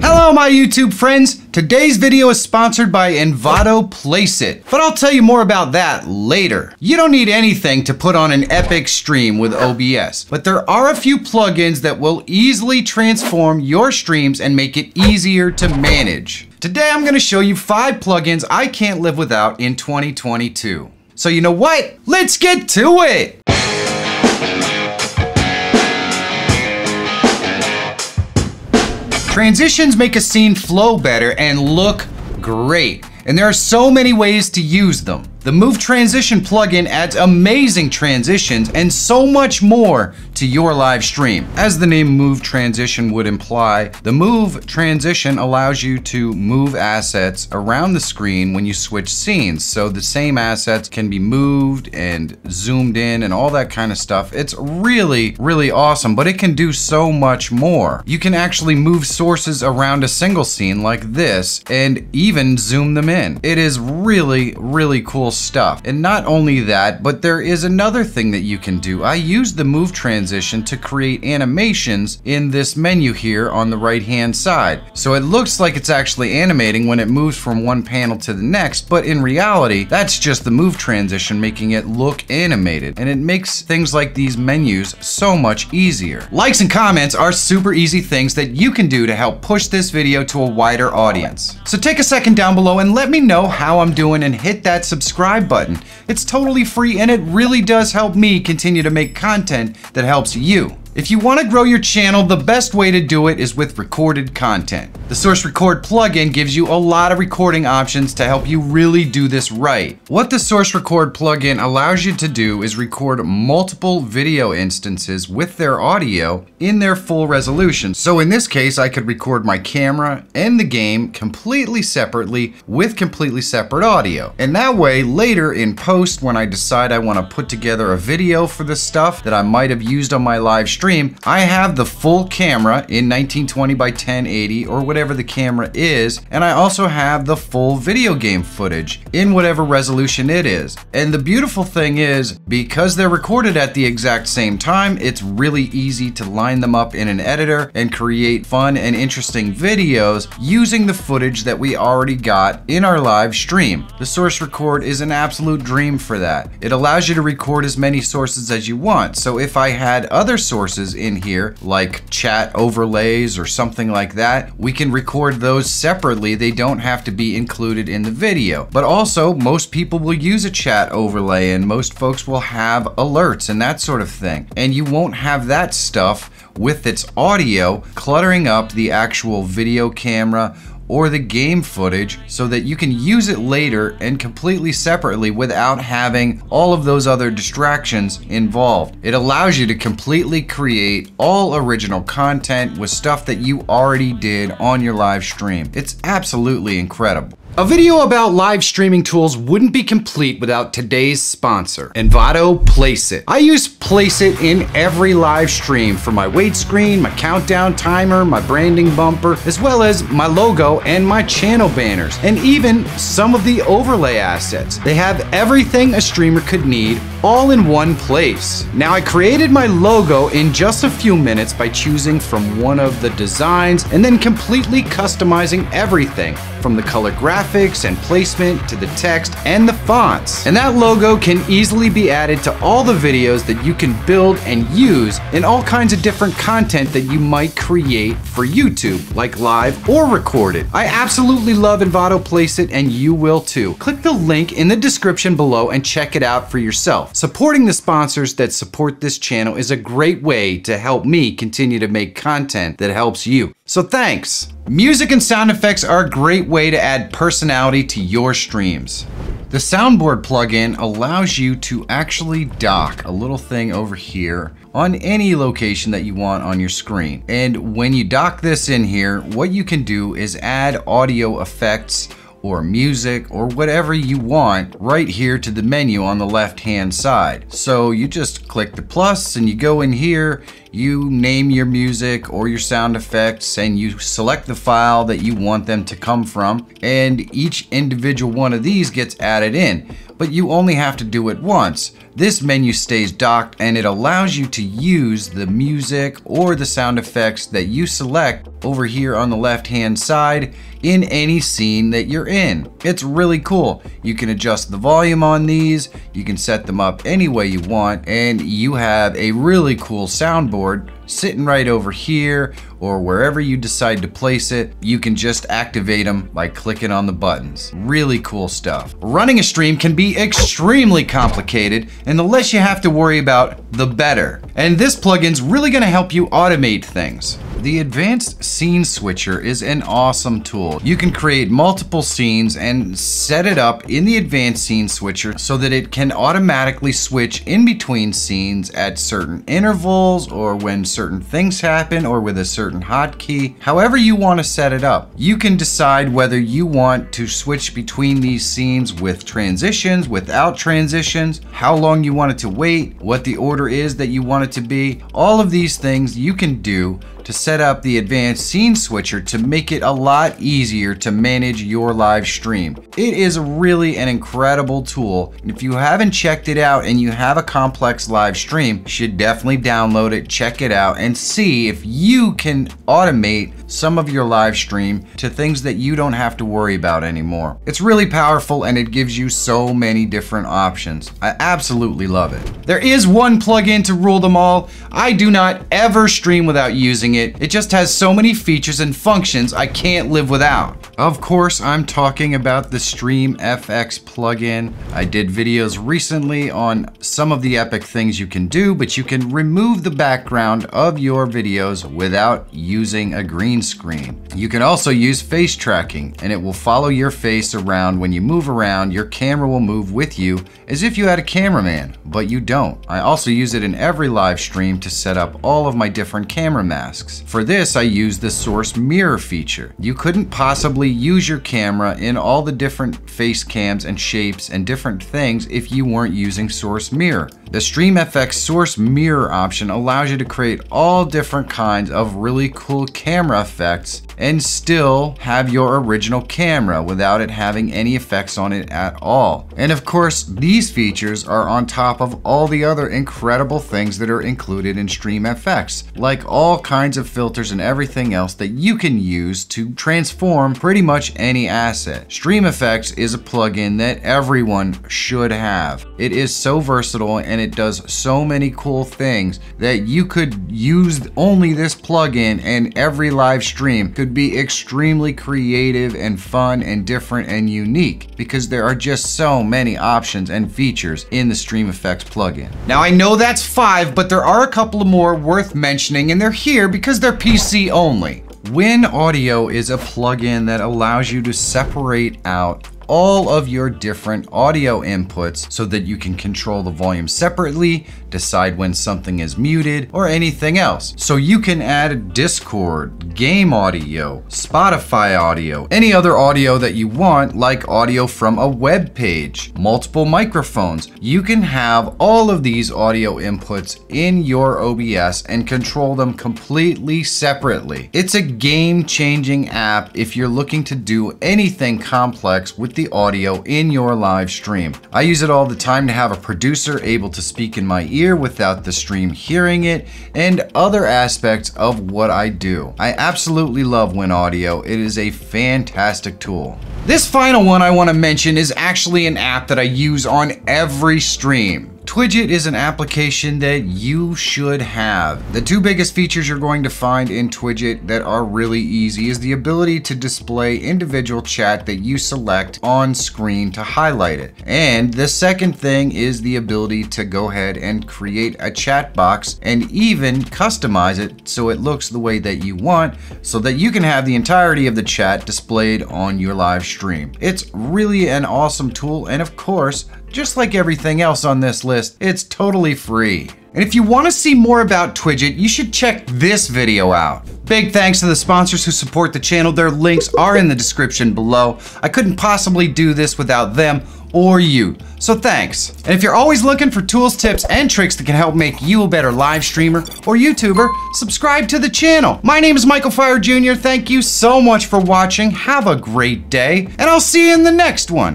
Hello my YouTube friends! Today's video is sponsored by Envato Placeit, but I'll tell you more about that later. You don't need anything to put on an epic stream with OBS, but there are a few plugins that will easily transform your streams and make it easier to manage. Today I'm gonna show you five plugins I can't live without in 2022. So you know what? Let's get to it! Transitions make a scene flow better and look great. And there are so many ways to use them. The Move Transition plugin adds amazing transitions and so much more to your live stream. As the name Move Transition would imply, the Move Transition allows you to move assets around the screen when you switch scenes. So the same assets can be moved and zoomed in and all that kind of stuff. It's really, really awesome, but it can do so much more. You can actually move sources around a single scene like this and even zoom them in. It is really, really cool stuff. And not only that, but there is another thing that you can do. I use the move transition to create animations in this menu here on the right hand side. So it looks like it's actually animating when it moves from one panel to the next, but in reality, that's just the move transition making it look animated. And it makes things like these menus so much easier. Likes and comments are super easy things that you can do to help push this video to a wider audience. So take a second down below and let me know how I'm doing and hit that subscribe subscribe button. It's totally free and it really does help me continue to make content that helps you. If you want to grow your channel, the best way to do it is with recorded content. The Source Record plugin gives you a lot of recording options to help you really do this right. What the Source Record plugin allows you to do is record multiple video instances with their audio in their full resolution. So in this case, I could record my camera and the game completely separately with completely separate audio. And that way, later in post, when I decide I want to put together a video for the stuff that I might have used on my live stream, stream, I have the full camera in 1920 by 1080 or whatever the camera is, and I also have the full video game footage in whatever resolution it is. And the beautiful thing is, because they're recorded at the exact same time, it's really easy to line them up in an editor and create fun and interesting videos using the footage that we already got in our live stream. The source record is an absolute dream for that. It allows you to record as many sources as you want. So if I had other sources in here, like chat overlays or something like that, we can record those separately. They don't have to be included in the video. But also, most people will use a chat overlay and most folks will have alerts and that sort of thing. And you won't have that stuff with its audio cluttering up the actual video camera or the game footage so that you can use it later and completely separately without having all of those other distractions involved. It allows you to completely create all original content with stuff that you already did on your live stream. It's absolutely incredible. A video about live streaming tools wouldn't be complete without today's sponsor, Envato Placeit. I use Placeit in every live stream for my wait screen, my countdown timer, my branding bumper, as well as my logo and my channel banners, and even some of the overlay assets. They have everything a streamer could need all in one place. Now I created my logo in just a few minutes by choosing from one of the designs and then completely customizing everything from the color graphics and placement to the text and the fonts. And that logo can easily be added to all the videos that you can build and use in all kinds of different content that you might create for YouTube, like live or recorded. I absolutely love Envato Placeit and you will too. Click the link in the description below and check it out for yourself. Supporting the sponsors that support this channel is a great way to help me continue to make content that helps you. So thanks! Music and sound effects are a great way to add personality to your streams. The soundboard plugin allows you to actually dock a little thing over here on any location that you want on your screen. And when you dock this in here, what you can do is add audio effects or music or whatever you want right here to the menu on the left hand side. So you just click the plus and you go in here You name your music or your sound effects and you select the file that you want them to come from and each individual one of these gets added in but you only have to do it once. This menu stays docked and it allows you to use the music or the sound effects that you select over here on the left hand side in any scene that you're in. It's really cool. You can adjust the volume on these, you can set them up any way you want, and you have a really cool soundboard sitting right over here or wherever you decide to place it, you can just activate them by clicking on the buttons. Really cool stuff. Running a stream can be extremely complicated, and the less you have to worry about, the better. And this plugin's really gonna help you automate things. The Advanced Scene Switcher is an awesome tool. You can create multiple scenes and set it up in the Advanced Scene Switcher so that it can automatically switch in between scenes at certain intervals or when certain things happen or with a certain hotkey. However you want to set it up. You can decide whether you want to switch between these scenes with transitions, without transitions, how long you want it to wait, what the order is that you want it to be. All of these things you can do to set up the advanced scene switcher to make it a lot easier to manage your live stream. It is really an incredible tool. If you haven't checked it out and you have a complex live stream, you should definitely download it, check it out, and see if you can automate some of your live stream to things that you don't have to worry about anymore. It's really powerful and it gives you so many different options. I absolutely love it. There is one plugin to rule them all. I do not ever stream without using it. It just has so many features and functions I can't live without. Of course, I'm talking about the Stream FX plugin. I did videos recently on some of the epic things you can do, but you can remove the background of your videos without using a green screen. You can also use face tracking and it will follow your face around when you move around. Your camera will move with you as if you had a cameraman, but you don't. I also use it in every live stream to set up all of my different camera masks. For this, I use the source mirror feature. You couldn't possibly use your camera in all the different face cams and shapes and different things if you weren't using source mirror. The StreamFX source mirror option allows you to create all different kinds of really cool camera effects and still have your original camera without it having any effects on it at all. And of course, these features are on top of all the other incredible things that are included in StreamFX, like all kinds of filters and everything else that you can use to transform pretty much any asset. StreamFX is a plugin that everyone should have. It is so versatile and it does so many cool things that you could use only this plugin and every live stream could be extremely creative and fun and different and unique because there are just so many options and features in the StreamFX plugin. Now I know that's five, but there are a couple more worth mentioning and they're here because they're PC only. Win Audio is a plugin that allows you to separate out all of your different audio inputs so that you can control the volume separately, decide when something is muted, or anything else. So you can add Discord, game audio, Spotify audio, any other audio that you want, like audio from a web page, multiple microphones. You can have all of these audio inputs in your OBS and control them completely separately. It's a game-changing app if you're looking to do anything complex with the audio in your live stream. I use it all the time to have a producer able to speak in my ear without the stream hearing it and other aspects of what I do. I absolutely love Win Audio. It is a fantastic tool. This final one I want to mention is actually an app that I use on every stream. Twidget is an application that you should have. The two biggest features you're going to find in Twidget that are really easy is the ability to display individual chat that you select on screen to highlight it. And the second thing is the ability to go ahead and create a chat box and even customize it so it looks the way that you want so that you can have the entirety of the chat displayed on your live stream. It's really an awesome tool and of course just like everything else on this list, it's totally free. And if you want to see more about Twidget, you should check this video out. Big thanks to the sponsors who support the channel. Their links are in the description below. I couldn't possibly do this without them or you. So thanks. And if you're always looking for tools, tips, and tricks that can help make you a better live streamer or YouTuber, subscribe to the channel. My name is Michael Feyrer Jr. Thank you so much for watching. Have a great day, and I'll see you in the next one.